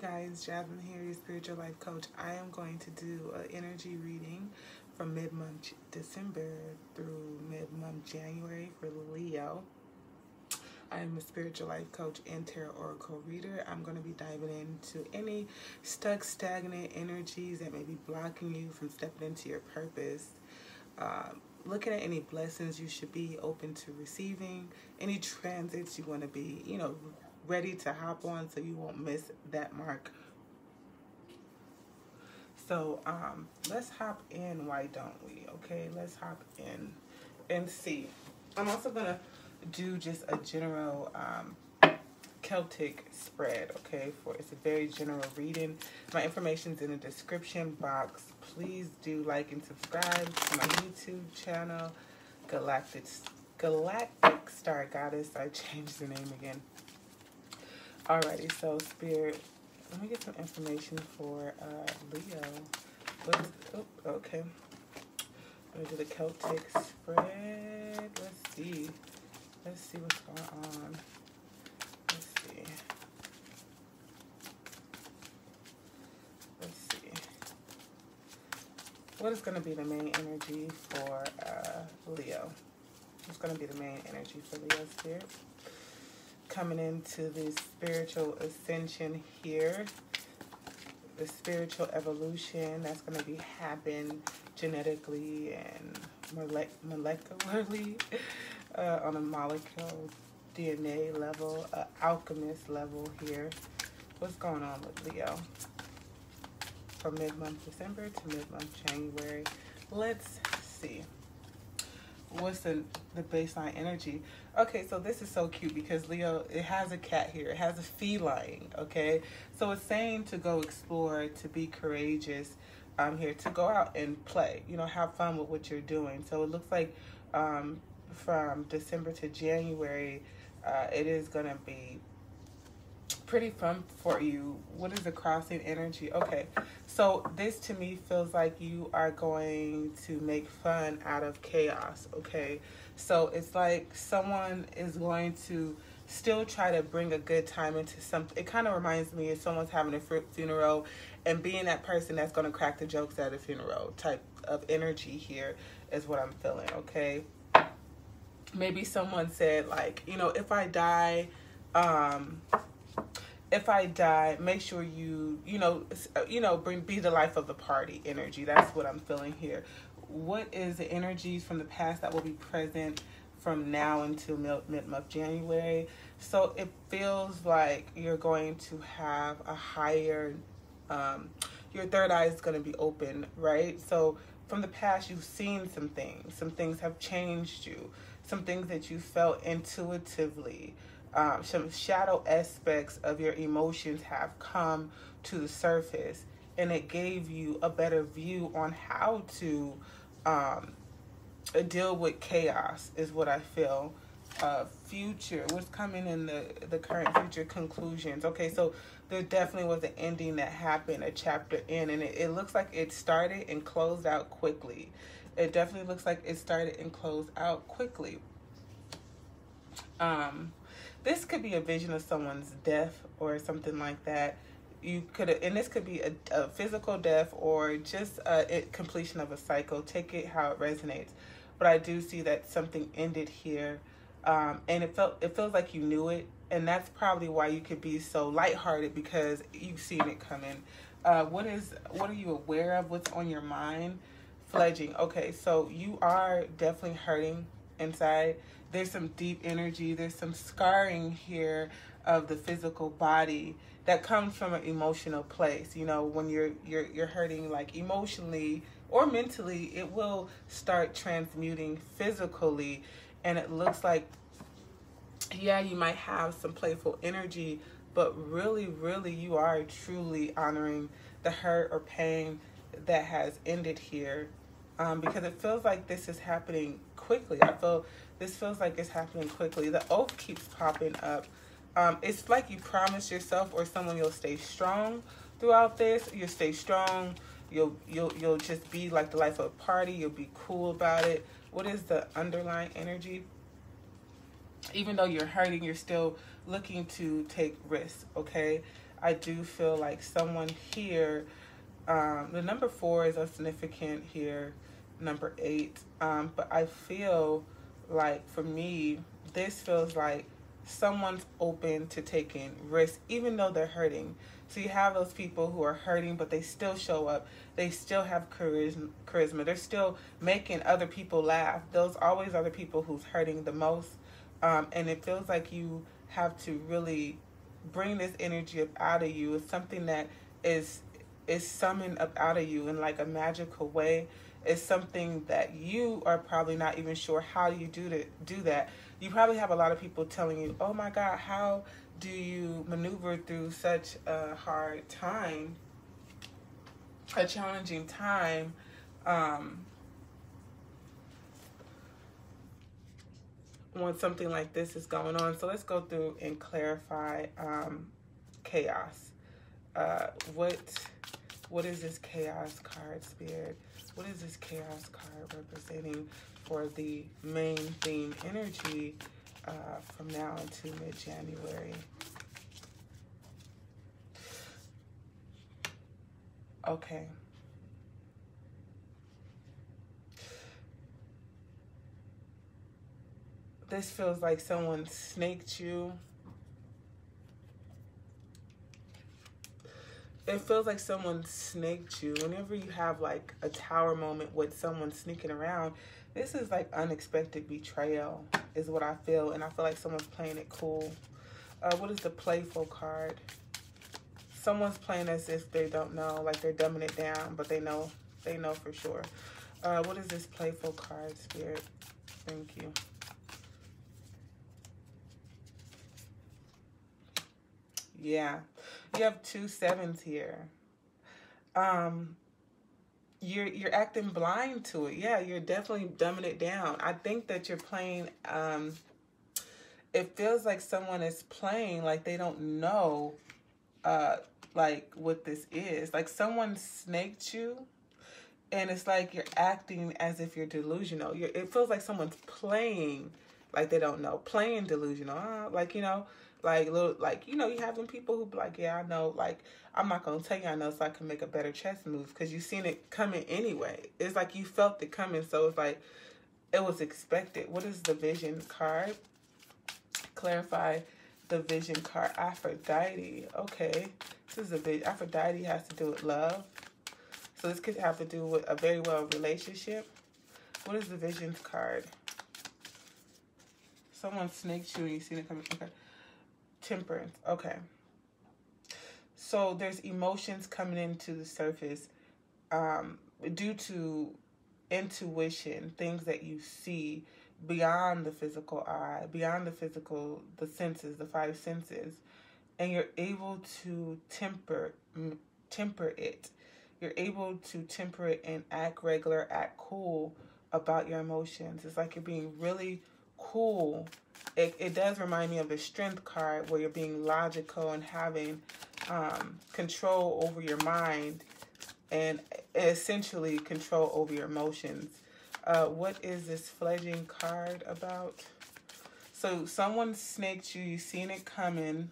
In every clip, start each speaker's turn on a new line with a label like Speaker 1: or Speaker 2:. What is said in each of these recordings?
Speaker 1: Guys, Jasmine here, your spiritual life coach. I am going to do an energy reading from mid-month December through mid-month January for Leo. I am a spiritual life coach and tarot oracle reader. I'm going to be diving into any stuck, stagnant energies that may be blocking you from stepping into your purpose. Uh, looking at any blessings you should be open to receiving, any transits you want to be, you know, ready to hop on so you won't miss that mark. So um, let's hop in, why don't we? Okay, let's hop in and see. I'm also to do just a general um, Celtic spread, okay? For It's a very general reading. My information's in the description box. Please do like and subscribe to my YouTube channel, Galactic Galactic Star Goddess. I changed the name again. Alrighty, so Spirit, let me get some information for uh, Leo. Oh, okay. I'm gonna do the Celtic spread. Let's see. Let's see what's going on. Let's see. Let's see. What is going to be the main energy for uh, Leo? What's going to be the main energy for Leo Spirit? Coming into the spiritual ascension here. The spiritual evolution that's going to be happen genetically and molecularly uh, on a molecule DNA level, uh, alchemist level here. What's going on with Leo? From mid-month December to mid-month January. Let's see what's the the baseline energy? Okay so this is so cute because leo it has a cat here. It has a feline okay? So it's saying to go explore to be courageous um here to go out and play you know have fun with what you're doing. So it looks like um from december to january uh it is gonna be pretty fun for you. What is the crossing energy? Okay, so this to me feels like you are going to make fun out of chaos. Okay, so it's like someone is going to still try to bring a good time into something. It kind of reminds me of someone's having a funeral and being that person that's going to crack the jokes at a funeral type of energy here is what I'm feeling. Okay, maybe someone said like, you know, if I die, um, if I die, make sure you, you know, uh, you know, bring be the life of the party energy. That's what I'm feeling here. What is the energies from the past that will be present from now until mid-month January? So it feels like you're going to have a higher, um, your third eye is going to be open, right? So from the past, you've seen some things. Some things have changed you. Some things that you felt intuitively um, some shadow aspects of your emotions have come to the surface and it gave you a better view on how to um, deal with chaos is what i feel. Uh, future what's coming in the the current future conclusions. Okay so there definitely was an ending that happened a chapter in and it, it looks like it started and closed out quickly. It definitely looks like it started and closed out quickly. Um this could be a vision of someone's death or something like that. You could, and this could be a, a physical death or just a, a completion of a cycle. Take it how it resonates. But I do see that something ended here, um, and it felt it feels like you knew it, and that's probably why you could be so lighthearted because you've seen it coming. Uh, what is what are you aware of? What's on your mind? Fledging. Okay, so you are definitely hurting inside there's some deep energy, there's some scarring here of the physical body that comes from an emotional place. You know, when you're you're you're hurting like emotionally or mentally, it will start transmuting physically and it looks like yeah, you might have some playful energy, but really really you are truly honoring the hurt or pain that has ended here um, because it feels like this is happening quickly. I feel this feels like it's happening quickly. The oath keeps popping up. Um, it's like you promise yourself or someone you'll stay strong throughout this. You'll stay strong. You'll you'll you'll just be like the life of a party. You'll be cool about it. What is the underlying energy? Even though you're hurting, you're still looking to take risks. Okay. I do feel like someone here, um, the number four is a significant here, number eight. Um, but I feel like for me, this feels like someone's open to taking risks, even though they're hurting. So you have those people who are hurting, but they still show up. They still have charisma. They're still making other people laugh. Those always are the people who's hurting the most. Um, and it feels like you have to really bring this energy up out of you. It's something that is is summoned up out of you in like a magical way. It's something that you are probably not even sure how you do to do that. You probably have a lot of people telling you, "Oh my God, how do you maneuver through such a hard time, a challenging time?" Um, when something like this is going on. So let's go through and clarify um, chaos. Uh, what what is this chaos card, Spirit? What is this chaos card representing for the main theme energy uh, from now until mid-January? Okay. This feels like someone snaked you. It feels like someone snaked you. Whenever you have like a tower moment with someone sneaking around, this is like unexpected betrayal is what I feel. And I feel like someone's playing it cool. Uh, what is the playful card? Someone's playing as if they don't know, like they're dumbing it down, but they know, they know for sure. Uh, what is this playful card, Spirit? Thank you. Yeah. You have two sevens here. Um you're you're acting blind to it. Yeah, you're definitely dumbing it down. I think that you're playing um it feels like someone is playing like they don't know uh like what this is. Like someone snaked you and it's like you're acting as if you're delusional. You're, it feels like someone's playing like they don't know, playing delusional. Uh, like you know, like little, like you know, you have them people who like, yeah, I know. Like I'm not gonna tell you I know, so I can make a better chess move because you seen it coming anyway. It's like you felt it coming, so it's like it was expected. What is the vision card? Clarify the vision card. Aphrodite. Okay, this is a vision. Aphrodite has to do with love. So this could have to do with a very well relationship. What is the vision card? Someone snaked you and you seen it coming. Okay. Temperance. Okay. So there's emotions coming into the surface um, due to intuition, things that you see beyond the physical eye, beyond the physical, the senses, the five senses, and you're able to temper temper it. You're able to temper it and act regular, act cool about your emotions. It's like you're being really cool. It, it does remind me of the strength card where you're being logical and having um, control over your mind and essentially control over your emotions. Uh, what is this fledging card about? So someone snaked you, you seen it coming.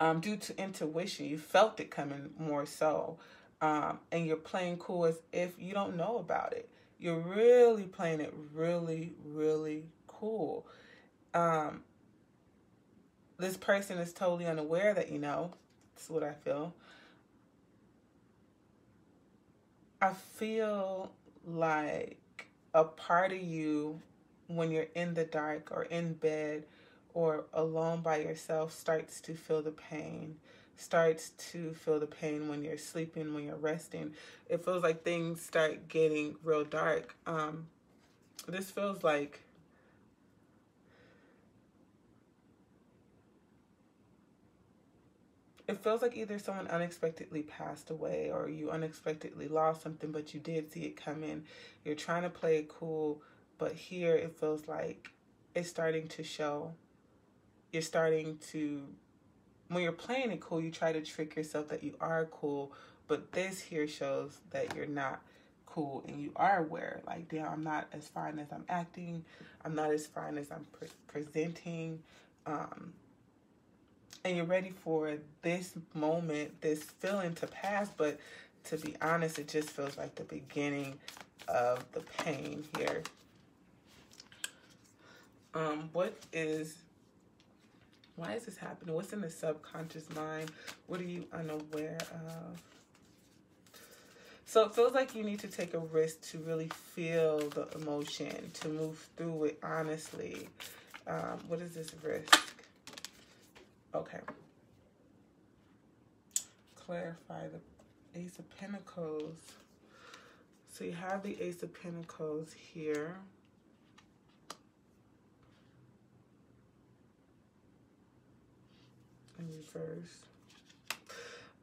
Speaker 1: Um, due to intuition, you felt it coming more so. Um, and you're playing cool as if you don't know about it you're really playing it really, really cool. Um, this person is totally unaware that you know. That's what I feel. I feel like a part of you when you're in the dark or in bed or alone by yourself starts to feel the pain starts to feel the pain when you're sleeping, when you're resting. It feels like things start getting real dark. Um, this feels like it feels like either someone unexpectedly passed away or you unexpectedly lost something, but you did see it coming. You're trying to play it cool, but here it feels like it's starting to show. You're starting to when you're playing it cool, you try to trick yourself that you are cool, but this here shows that you're not cool and you are aware like damn i'm not as fine as i'm acting i'm not as fine as i'm pre presenting um and you're ready for this moment, this feeling to pass. But to be honest, it just feels like the beginning of the pain here. Um, what is, why is this happening? What's in the subconscious mind? What are you unaware of? So it feels like you need to take a risk to really feel the emotion, to move through it honestly. Um, what is this risk? Okay. Clarify the Ace of Pentacles. So you have the Ace of Pentacles here. Reverse.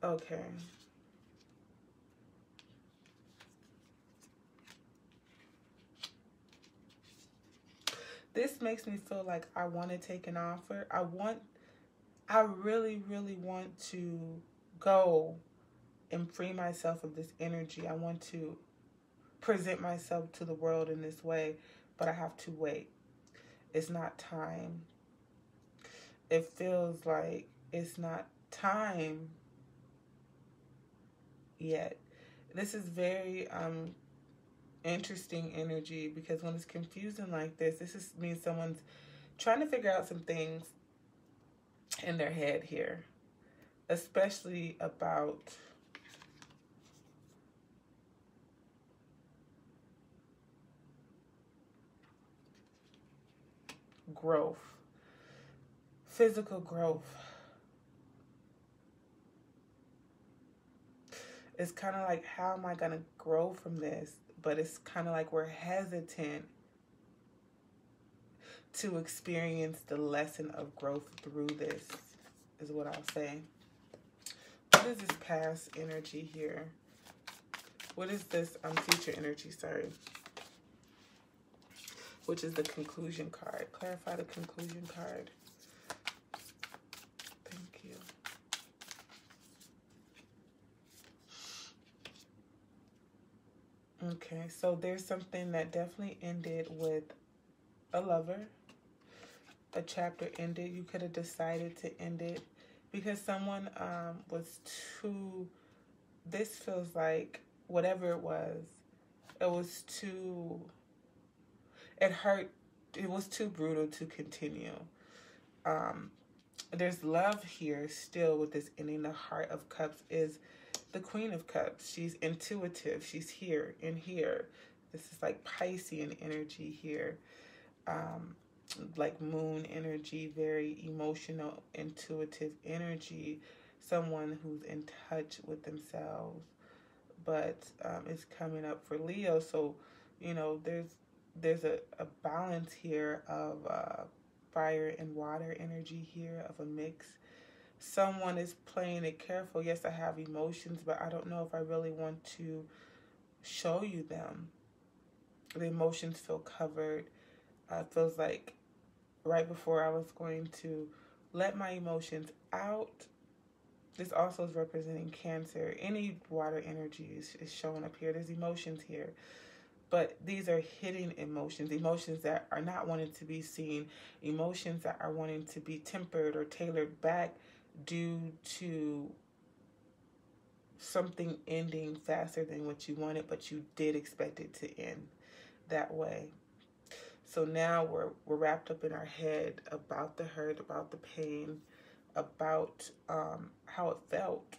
Speaker 1: Okay. this makes me feel like I want to take an offer. I want, I really, really want to go and free myself of this energy. I want to present myself to the world in this way, but I have to wait. It's not time. It feels like it's not time yet. This is very um interesting energy because when it's confusing like this, this is means someone's trying to figure out some things in their head here, especially about growth, physical growth. It's kind of like, how am I going to grow from this? but it's kind of like we're hesitant to experience the lesson of growth through this, is what I'll say. What is this past energy here? What is this um, future energy, sorry? Which is the conclusion card. Clarify the conclusion card. Okay, so there's something that definitely ended with a lover. A chapter ended. You could have decided to end it because someone um, was too. This feels like whatever it was, it was too. It hurt. It was too brutal to continue. Um, there's love here still with this ending. The Heart of Cups is the Queen of Cups. She's intuitive. She's here in here. This is like Piscean energy here. Um, like moon energy, very emotional, intuitive energy. Someone who's in touch with themselves. But um, it's coming up for Leo. So, you know, there's there's a, a balance here of uh, fire and water energy here of a mix someone is playing it careful. Yes, I have emotions, but I don't know if I really want to show you them. The emotions feel covered. Uh, it feels like right before I was going to let my emotions out. This also is representing Cancer. Any water energy is, is showing up here. There's emotions here. But these are hidden emotions, emotions that are not wanting to be seen, emotions that are wanting to be tempered or tailored back due to something ending faster than what you wanted, but you did expect it to end that way. So now we're we're wrapped up in our head about the hurt, about the pain, about um, how it felt.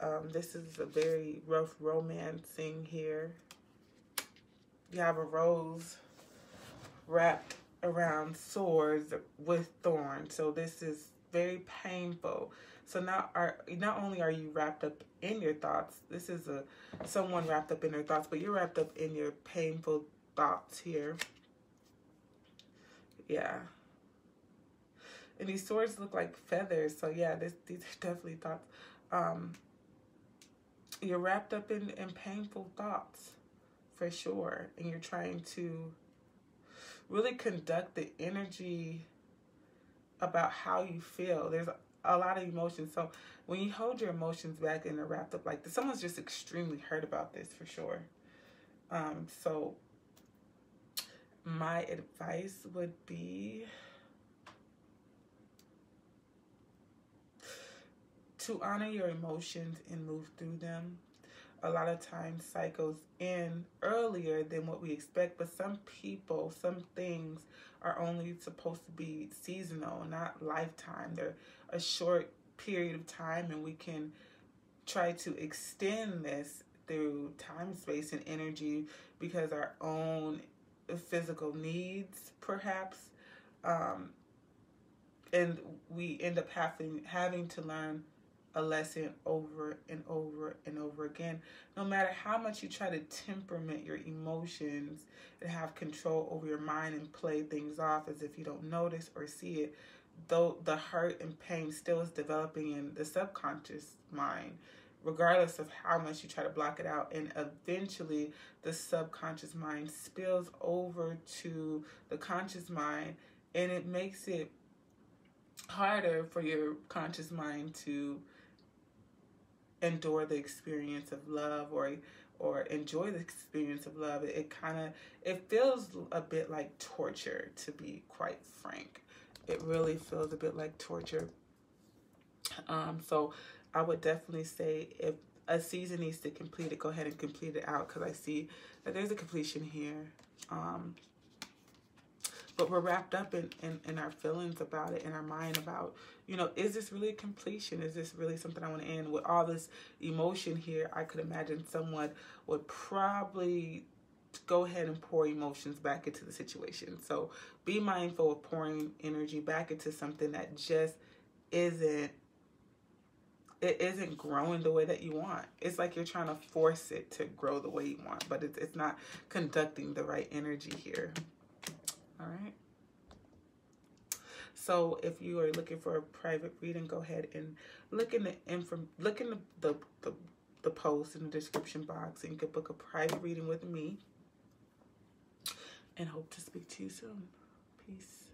Speaker 1: Um, this is a very rough romancing here. You have a rose wrapped around swords with thorns. So this is very painful. So now are not only are you wrapped up in your thoughts, this is a someone wrapped up in their thoughts, but you're wrapped up in your painful thoughts here. Yeah. And these swords look like feathers. So yeah, this, these are definitely thoughts. Um, you're wrapped up in, in painful thoughts for sure. And you're trying to really conduct the energy about how you feel. There's a lot of emotions. So when you hold your emotions back and they're wrapped up like this, someone's just extremely hurt about this for sure. Um, so my advice would be to honor your emotions and move through them. A lot of times cycles end earlier than what we expect, but some people, some things are only supposed to be seasonal, not lifetime. They're a short period of time and we can try to extend this through time, space, and energy because our own physical needs, perhaps, um, and we end up having having to learn a lesson over and over and over again. No matter how much you try to temperament your emotions and have control over your mind and play things off as if you don't notice or see it, though the hurt and pain still is developing in the subconscious mind regardless of how much you try to block it out. And eventually, the subconscious mind spills over to the conscious mind, and it makes it harder for your conscious mind to endure the experience of love or or enjoy the experience of love it, it kind of it feels a bit like torture to be quite frank it really feels a bit like torture um so I would definitely say if a season needs to complete it, go ahead and complete it out because I see that there's a completion here. Um, but we're wrapped up in, in, in, our feelings about it, in our mind about, you know, is this really a completion? Is this really something I want to end? With all this emotion here, I could imagine someone would probably go ahead and pour emotions back into the situation. So be mindful of pouring energy back into something that just isn't it isn't growing the way that you want. It's like you're trying to force it to grow the way you want, but it's, it's not conducting the right energy here. All right. So if you are looking for a private reading, go ahead and look in the info, look in the, the, the, the post in the description box and you can book a private reading with me. And hope to speak to you soon. Peace.